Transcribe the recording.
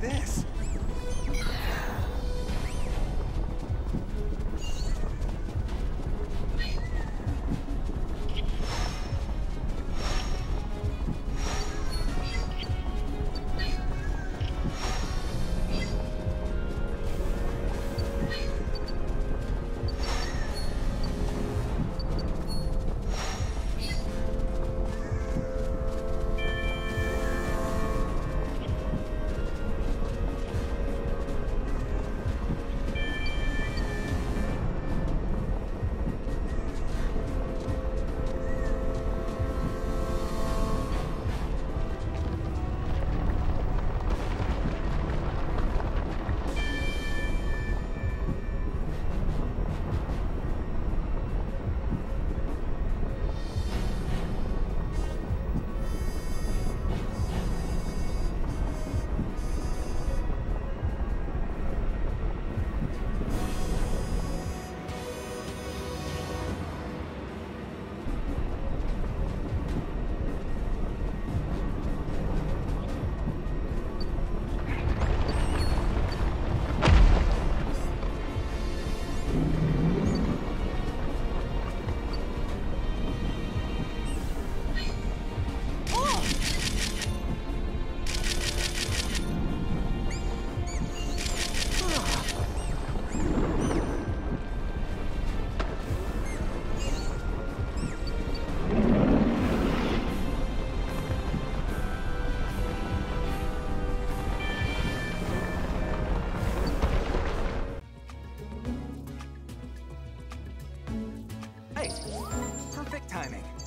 this? Timing.